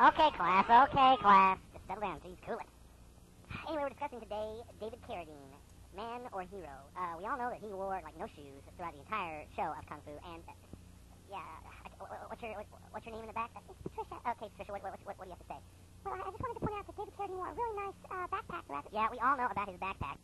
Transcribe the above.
Okay, class. Okay, class. Just settle down. Please, cool it. Anyway, we're discussing today David Carradine, man or hero. Uh, we all know that he wore like no shoes throughout the entire show of Kung Fu, and uh, yeah, I, what's your what's your name in the back? It's Patricia. Okay, Patricia. What, what, what, what do you have to say? Well, I just wanted to point out that David Carradine wore a really nice uh, backpack Yeah, we all know about his backpack.